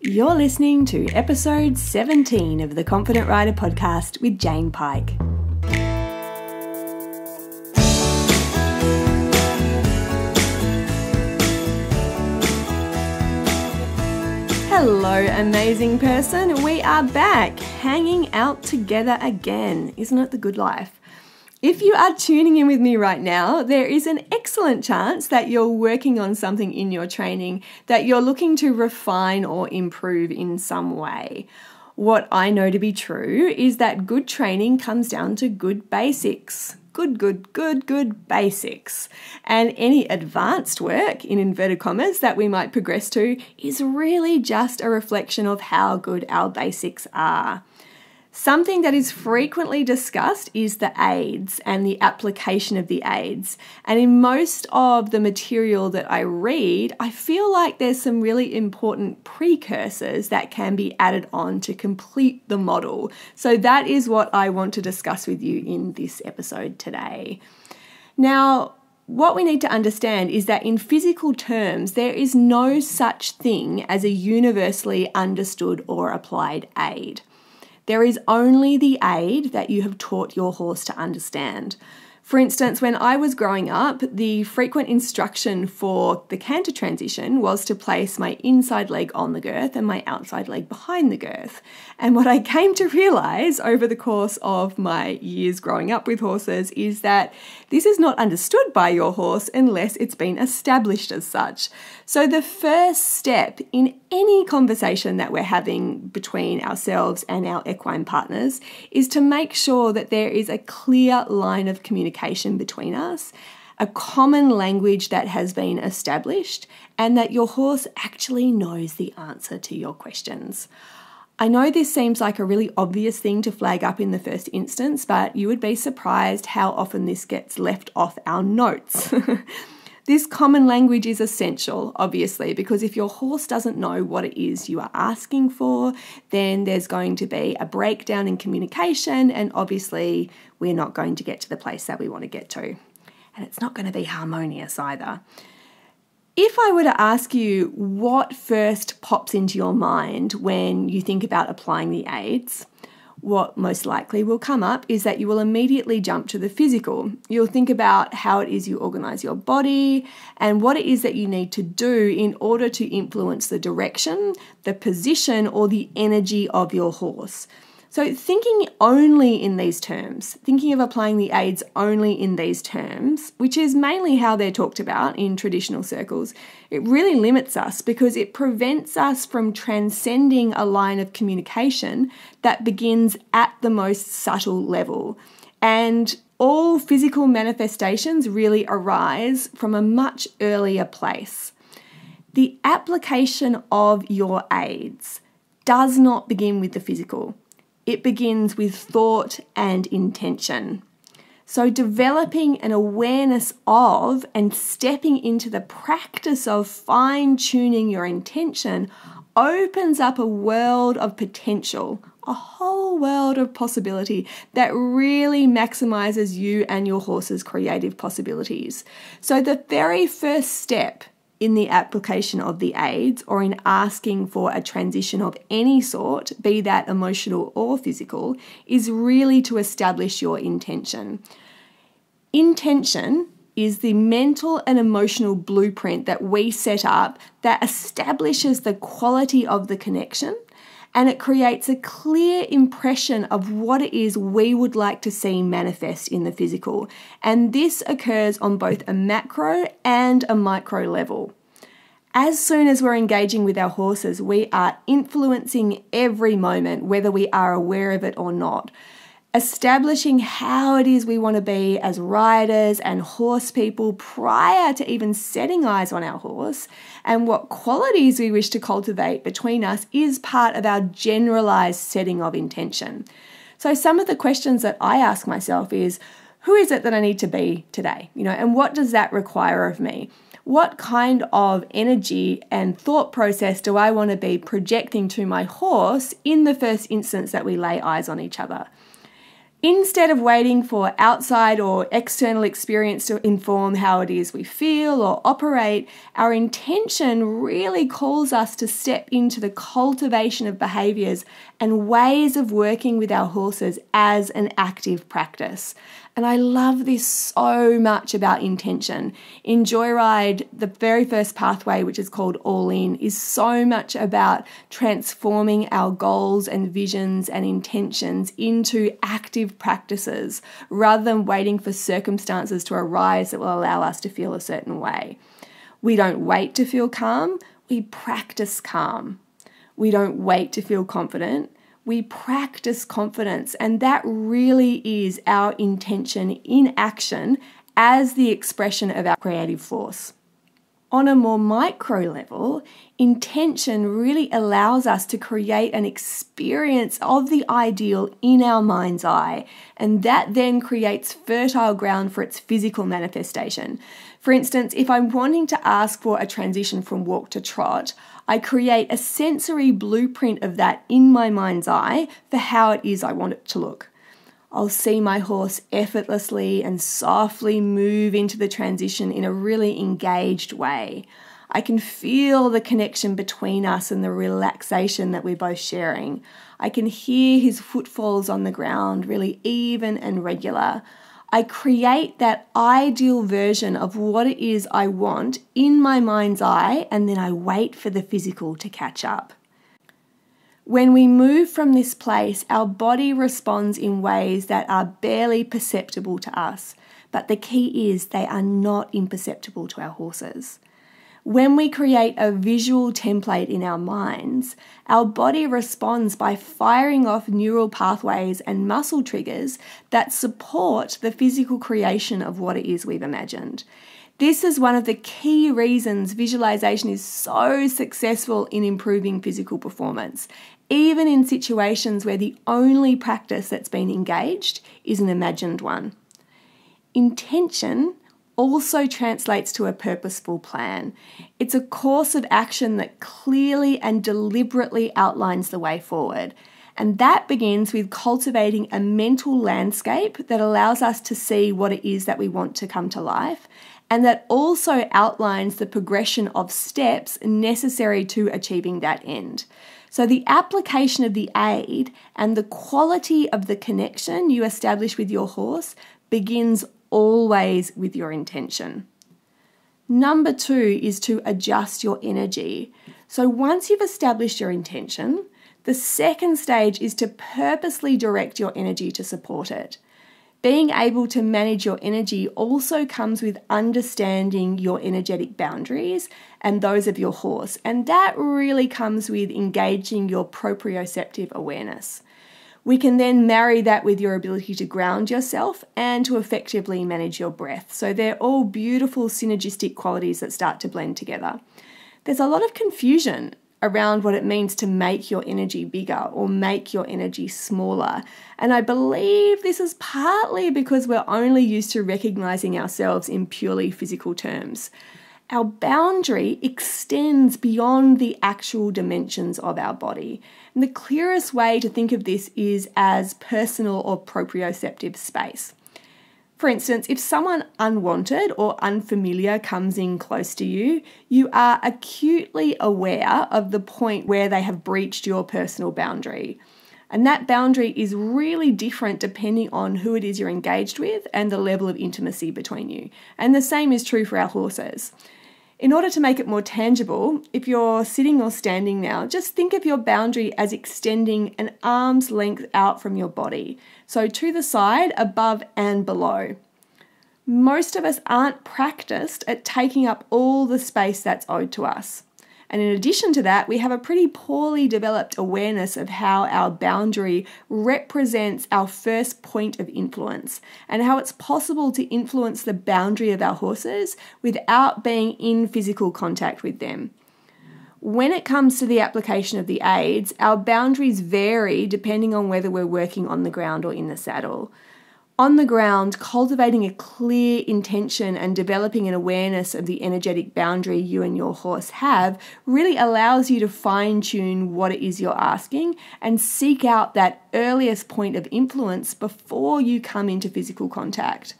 You're listening to episode 17 of the Confident Rider podcast with Jane Pike. Hello, amazing person. We are back hanging out together again. Isn't it the good life? If you are tuning in with me right now, there is an excellent chance that you're working on something in your training that you're looking to refine or improve in some way. What I know to be true is that good training comes down to good basics. Good, good, good, good basics. And any advanced work, in inverted commas, that we might progress to is really just a reflection of how good our basics are. Something that is frequently discussed is the aids and the application of the aids. And in most of the material that I read, I feel like there's some really important precursors that can be added on to complete the model. So that is what I want to discuss with you in this episode today. Now, what we need to understand is that in physical terms, there is no such thing as a universally understood or applied aid. There is only the aid that you have taught your horse to understand. For instance, when I was growing up, the frequent instruction for the canter transition was to place my inside leg on the girth and my outside leg behind the girth. And what I came to realize over the course of my years growing up with horses is that this is not understood by your horse unless it's been established as such. So, the first step in any conversation that we're having between ourselves and our equine partners is to make sure that there is a clear line of communication between us, a common language that has been established, and that your horse actually knows the answer to your questions. I know this seems like a really obvious thing to flag up in the first instance, but you would be surprised how often this gets left off our notes. This common language is essential, obviously, because if your horse doesn't know what it is you are asking for, then there's going to be a breakdown in communication, and obviously, we're not going to get to the place that we want to get to. And it's not going to be harmonious either. If I were to ask you what first pops into your mind when you think about applying the aids, what most likely will come up is that you will immediately jump to the physical. You'll think about how it is you organize your body and what it is that you need to do in order to influence the direction, the position, or the energy of your horse. So, thinking only in these terms, thinking of applying the aids only in these terms, which is mainly how they're talked about in traditional circles, it really limits us because it prevents us from transcending a line of communication that begins at the most subtle level. And all physical manifestations really arise from a much earlier place. The application of your aids does not begin with the physical it begins with thought and intention. So, developing an awareness of and stepping into the practice of fine tuning your intention opens up a world of potential, a whole world of possibility that really maximizes you and your horse's creative possibilities. So, the very first step in the application of the aids or in asking for a transition of any sort, be that emotional or physical, is really to establish your intention. Intention is the mental and emotional blueprint that we set up that establishes the quality of the connection and it creates a clear impression of what it is we would like to see manifest in the physical. And this occurs on both a macro and a micro level. As soon as we're engaging with our horses, we are influencing every moment, whether we are aware of it or not establishing how it is we want to be as riders and horse people prior to even setting eyes on our horse and what qualities we wish to cultivate between us is part of our generalized setting of intention. So some of the questions that I ask myself is who is it that I need to be today? You know, and what does that require of me? What kind of energy and thought process do I want to be projecting to my horse in the first instance that we lay eyes on each other? Instead of waiting for outside or external experience to inform how it is we feel or operate, our intention really calls us to step into the cultivation of behaviours and ways of working with our horses as an active practice. And I love this so much about intention. In Joyride, the very first pathway, which is called All In, is so much about transforming our goals and visions and intentions into active practices rather than waiting for circumstances to arise that will allow us to feel a certain way. We don't wait to feel calm, we practice calm. We don't wait to feel confident, we practice confidence, and that really is our intention in action as the expression of our creative force. On a more micro level, intention really allows us to create an experience of the ideal in our mind's eye, and that then creates fertile ground for its physical manifestation. For instance, if I'm wanting to ask for a transition from walk to trot, I create a sensory blueprint of that in my mind's eye for how it is I want it to look. I'll see my horse effortlessly and softly move into the transition in a really engaged way. I can feel the connection between us and the relaxation that we're both sharing. I can hear his footfalls on the ground, really even and regular. I create that ideal version of what it is I want in my mind's eye, and then I wait for the physical to catch up. When we move from this place, our body responds in ways that are barely perceptible to us, but the key is they are not imperceptible to our horses. When we create a visual template in our minds, our body responds by firing off neural pathways and muscle triggers that support the physical creation of what it is we've imagined. This is one of the key reasons visualization is so successful in improving physical performance, even in situations where the only practice that's been engaged is an imagined one. Intention also translates to a purposeful plan. It's a course of action that clearly and deliberately outlines the way forward. And that begins with cultivating a mental landscape that allows us to see what it is that we want to come to life, and that also outlines the progression of steps necessary to achieving that end. So, the application of the aid and the quality of the connection you establish with your horse begins always with your intention. Number two is to adjust your energy. So once you've established your intention, the second stage is to purposely direct your energy to support it. Being able to manage your energy also comes with understanding your energetic boundaries and those of your horse, and that really comes with engaging your proprioceptive awareness. We can then marry that with your ability to ground yourself and to effectively manage your breath. So they're all beautiful synergistic qualities that start to blend together. There's a lot of confusion around what it means to make your energy bigger or make your energy smaller. And I believe this is partly because we're only used to recognizing ourselves in purely physical terms our boundary extends beyond the actual dimensions of our body. And the clearest way to think of this is as personal or proprioceptive space. For instance, if someone unwanted or unfamiliar comes in close to you, you are acutely aware of the point where they have breached your personal boundary. And that boundary is really different depending on who it is you're engaged with and the level of intimacy between you. And the same is true for our horses. In order to make it more tangible, if you're sitting or standing now, just think of your boundary as extending an arm's length out from your body, so to the side, above, and below. Most of us aren't practiced at taking up all the space that's owed to us. And in addition to that, we have a pretty poorly developed awareness of how our boundary represents our first point of influence and how it's possible to influence the boundary of our horses without being in physical contact with them. When it comes to the application of the aids, our boundaries vary depending on whether we're working on the ground or in the saddle. On the ground, cultivating a clear intention and developing an awareness of the energetic boundary you and your horse have really allows you to fine tune what it is you're asking and seek out that earliest point of influence before you come into physical contact.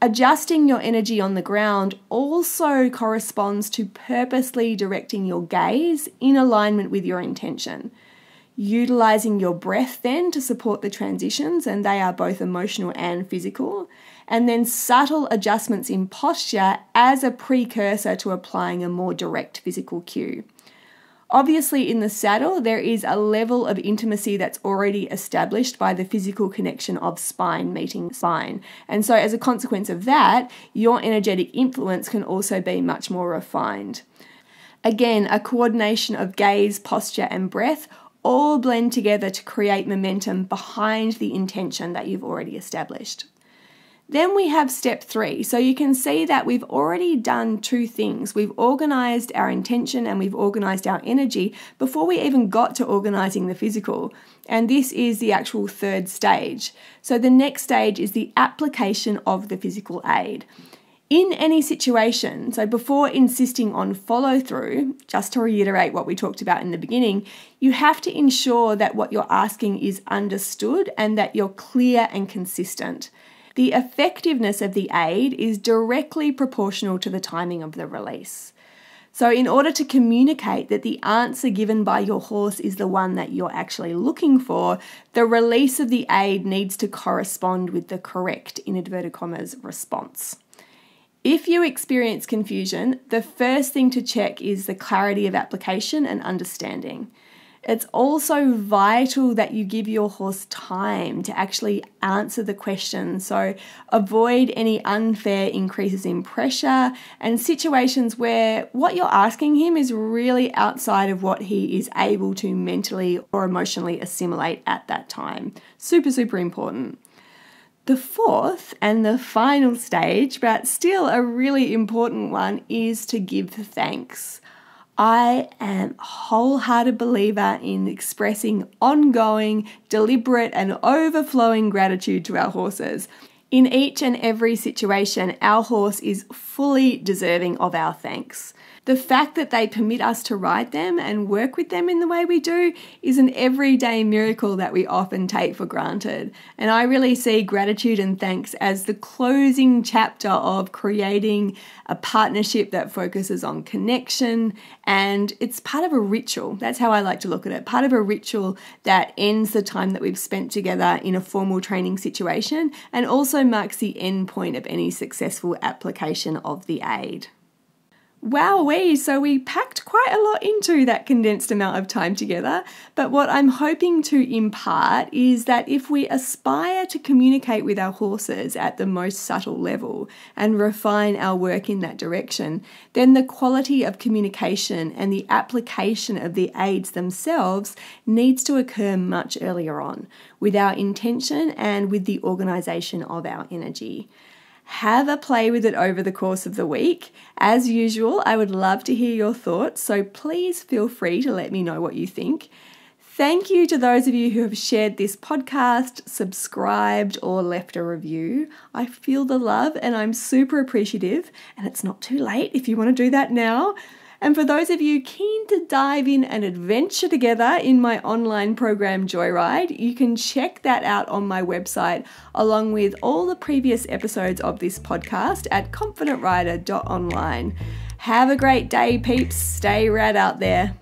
Adjusting your energy on the ground also corresponds to purposely directing your gaze in alignment with your intention utilizing your breath then to support the transitions, and they are both emotional and physical, and then subtle adjustments in posture as a precursor to applying a more direct physical cue. Obviously, in the saddle, there is a level of intimacy that's already established by the physical connection of spine meeting spine. And so, as a consequence of that, your energetic influence can also be much more refined. Again, a coordination of gaze, posture, and breath all blend together to create momentum behind the intention that you've already established. Then we have step three. So you can see that we've already done two things. We've organized our intention and we've organized our energy before we even got to organizing the physical. And this is the actual third stage. So the next stage is the application of the physical aid in any situation, so before insisting on follow through, just to reiterate what we talked about in the beginning, you have to ensure that what you're asking is understood and that you're clear and consistent. The effectiveness of the aid is directly proportional to the timing of the release. So, in order to communicate that the answer given by your horse is the one that you're actually looking for, the release of the aid needs to correspond with the correct, in inverted commas, response. If you experience confusion, the first thing to check is the clarity of application and understanding. It's also vital that you give your horse time to actually answer the question. So, avoid any unfair increases in pressure and situations where what you're asking him is really outside of what he is able to mentally or emotionally assimilate at that time. Super, super important. The fourth and the final stage, but still a really important one, is to give thanks. I am a wholehearted believer in expressing ongoing, deliberate, and overflowing gratitude to our horses. In each and every situation, our horse is fully deserving of our thanks. The fact that they permit us to ride them and work with them in the way we do is an everyday miracle that we often take for granted. And I really see gratitude and thanks as the closing chapter of creating a partnership that focuses on connection and it's part of a ritual. That's how I like to look at it. Part of a ritual that ends the time that we've spent together in a formal training situation and also marks the end point of any successful application of the aid. Wowee, so we packed quite a lot into that condensed amount of time together. But what I'm hoping to impart is that if we aspire to communicate with our horses at the most subtle level and refine our work in that direction, then the quality of communication and the application of the aids themselves needs to occur much earlier on with our intention and with the organization of our energy have a play with it over the course of the week. As usual, I would love to hear your thoughts, so please feel free to let me know what you think. Thank you to those of you who have shared this podcast, subscribed, or left a review. I feel the love and I'm super appreciative, and it's not too late if you want to do that now. And for those of you keen to dive in and adventure together in my online program Joyride, you can check that out on my website along with all the previous episodes of this podcast at confidentrider.online. Have a great day, peeps. Stay rad out there.